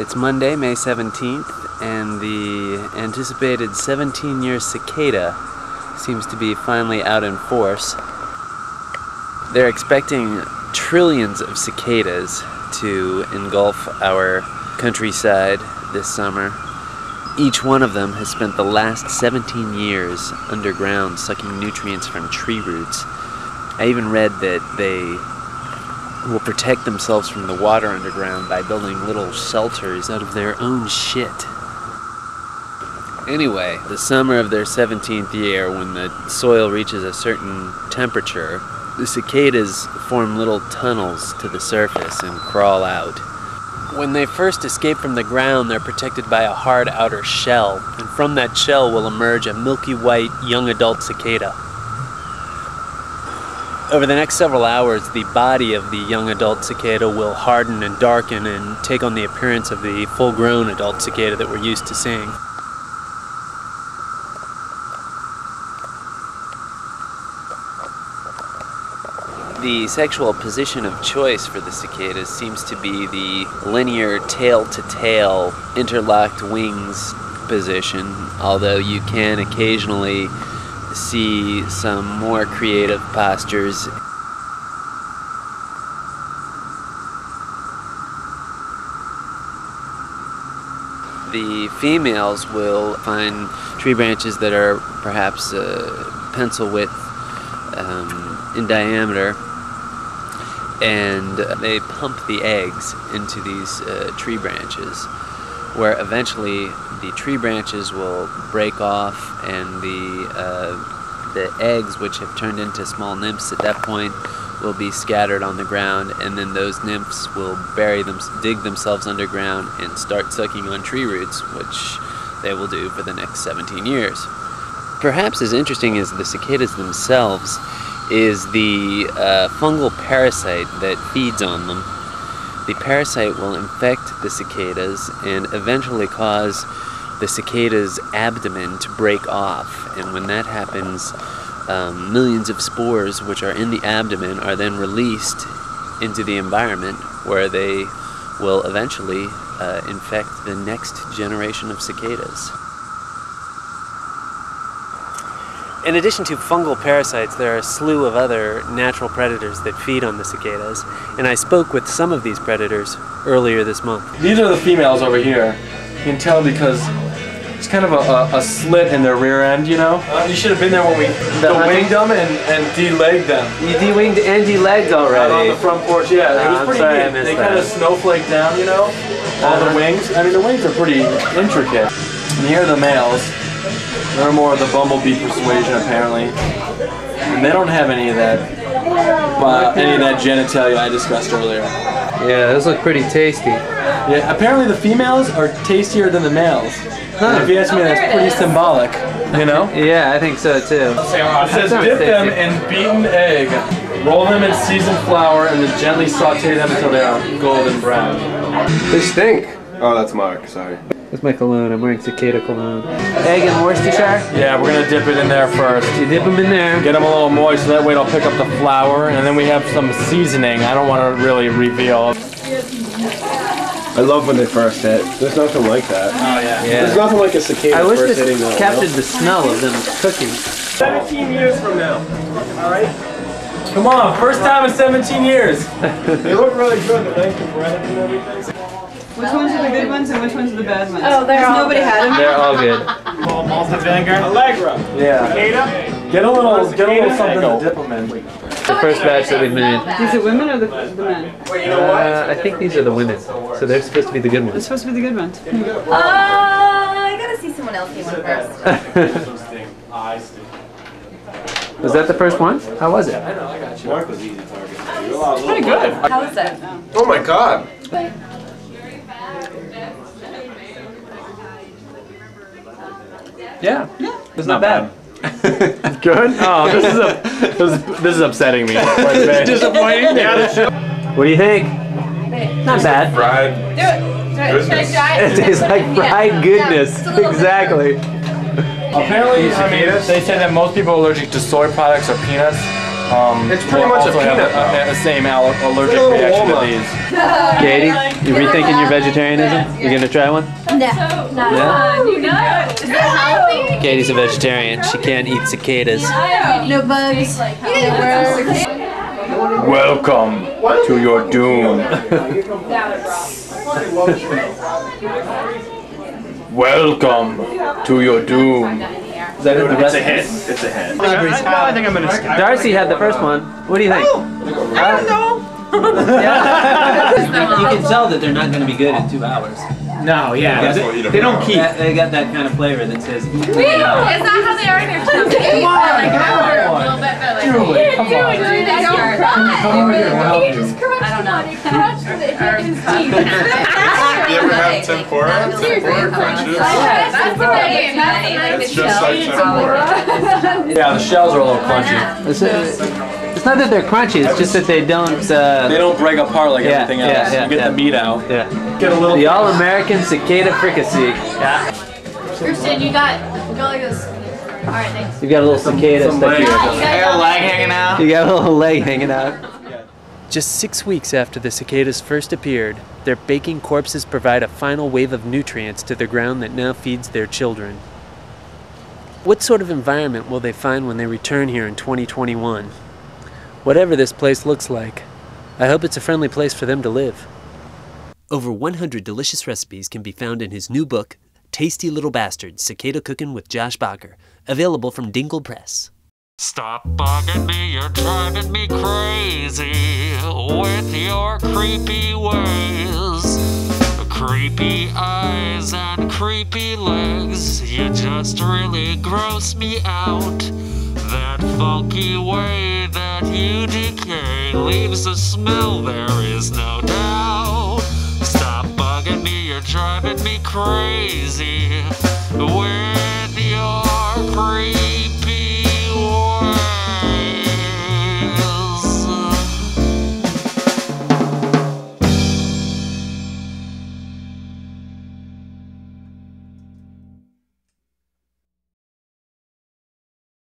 It's Monday, May 17th, and the anticipated 17 year cicada seems to be finally out in force. They're expecting trillions of cicadas to engulf our countryside this summer. Each one of them has spent the last 17 years underground sucking nutrients from tree roots. I even read that they will protect themselves from the water underground by building little shelters out of their own shit. Anyway, the summer of their 17th year, when the soil reaches a certain temperature, the cicadas form little tunnels to the surface and crawl out. When they first escape from the ground, they're protected by a hard outer shell, and from that shell will emerge a milky white young adult cicada. Over the next several hours, the body of the young adult cicada will harden and darken and take on the appearance of the full grown adult cicada that we're used to seeing. The sexual position of choice for the cicadas seems to be the linear tail to tail interlocked wings position, although you can occasionally see some more creative postures. The females will find tree branches that are perhaps uh, pencil width um, in diameter and they pump the eggs into these uh, tree branches where eventually the tree branches will break off and the uh, the eggs which have turned into small nymphs at that point will be scattered on the ground and then those nymphs will bury them dig themselves underground and start sucking on tree roots which they will do for the next 17 years. Perhaps as interesting as the cicadas themselves is the uh, fungal parasite that feeds on them the parasite will infect the cicadas and eventually cause the cicada's abdomen to break off. And when that happens, um, millions of spores, which are in the abdomen, are then released into the environment where they will eventually uh, infect the next generation of cicadas. In addition to fungal parasites, there are a slew of other natural predators that feed on the cicadas, and I spoke with some of these predators earlier this month. These are the females over here. You can tell because it's kind of a, a, a slit in their rear end, you know? Uh, you should have been there when we the winged them and, and de-legged them. You de-winged and de-legged already? Out on the front porch, yeah. Uh, it was pretty sorry, neat. They kind of snowflake down, you know? All uh -huh. the wings. I mean, the wings are pretty intricate. And here are the males. They're more of the bumblebee persuasion, apparently. And they don't have any of that, uh, any of that genitalia I discussed earlier. Yeah, those look pretty tasty. Yeah, apparently the females are tastier than the males. Huh. If you ask me, that's pretty symbolic. You know? yeah, I think so too. It says dip them in beaten egg, roll them in seasoned flour, and then gently saute them until they are golden brown. They stink. Oh, that's Marc. Sorry. That's my cologne. I'm wearing cicada cologne. Egg and Worcestershire? Yeah, we're gonna dip it in there first. You dip them in there. Get them a little moist so that way it'll pick up the flour. And then we have some seasoning. I don't want to really reveal. I love when they first hit. There's nothing like that. Oh, yeah. yeah. There's nothing like a cicada I wish first this hitting that. captured the smell of them cooking. 17 years from now. All right? Come on, first time in 17 years. they look really good. They're nice and breaded and everything. Which ones are the good ones and which ones are the bad ones? Oh, they're all nobody good. had them. They're all good. Malta vinegar. Allegra. Yeah. Cicada. Get a little, get a little something to dip them in. The first batch that we've made. These are women or the, the men? Uh, I think these are the women, so they're supposed to be the good ones. They're supposed to be the good ones. Uh, I gotta see someone else do one first. Was that the first one? How was it? I know, I got you. Marc was easy target. Pretty good. How is that? Oh my god. Yeah. Yeah. It's not, bad. Good? Oh, this is a, this is, this is upsetting me. quite a. Disappointing? What do you think? Not bad. Fried. Do it. Do it. Should It tastes like fried goodness. Exactly. Apparently, I mean, they say that most people are allergic to soy products or peanuts. um, It's pretty much a also have peanut, a, a, a same allergic little reaction to these. Katie, you rethinking your vegetarianism? You gonna try one? No. No. Yeah. You Katie's a vegetarian. She can't eat cicadas. No bugs. Welcome to your doom. Welcome to your doom. Is that it? The rest? hit. It's a hit. I think I'm gonna skip. Darcy had the first one. What do you think? I don't know. You can tell that they're not going to be good in two hours. No, yeah. They, they don't keep. They got that kind of flavor that says. Is that how they are in your town? Come on, like hour, a little bit, but like, Julie, come on. Julie, they don't cry. Come over here, we'll help you. I don't know. You ever had tempura? Tempura crunches? That's amazing. That's It's just like tempura. Yeah, the shells are a little crunchy. It's, it's not that they're crunchy. It's just that they don't. Uh, They don't break apart like Yeah, everything yeah, else. yeah, you get yeah. the meat out. yeah. Get a little. The all-American cicada fricassee. Yeah. Kirsten, you got, go like this. All right, thanks. You got a little cicada some stuck legs. here. You got a leg hanging out. You got a little leg hanging out. Just six weeks after the cicadas first appeared, their baking corpses provide a final wave of nutrients to the ground that now feeds their children. What sort of environment will they find when they return here in 2021? Whatever this place looks like, I hope it's a friendly place for them to live. Over 100 delicious recipes can be found in his new book, Tasty Little Bastards Cicada Cooking with Josh Bacher, available from Dingle Press. Stop bugging me, you're driving me crazy with your creepy ways. Creepy eyes and creepy legs, you just really gross me out. That funky way that you decay leaves a smell there is no doubt. Stop bugging me, you're driving me crazy with your creep.